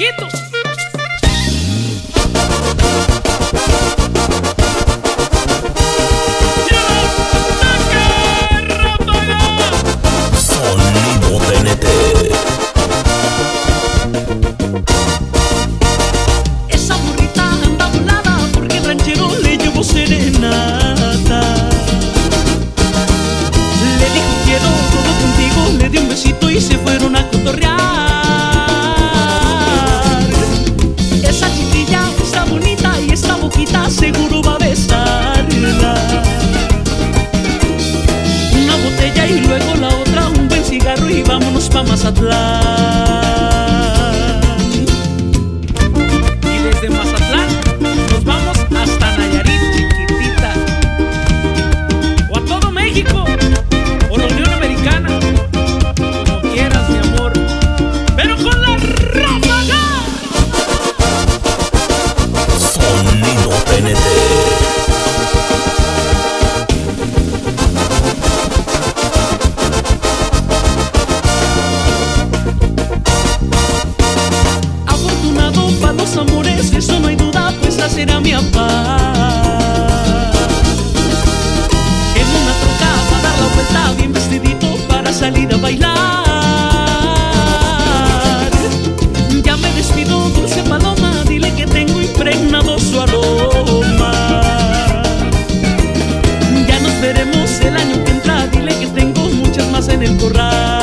गीत y luego la otra un buen cigarro y vámonos pa' Mazatlán. el año que entra, dile que tengo muchas más en el corral.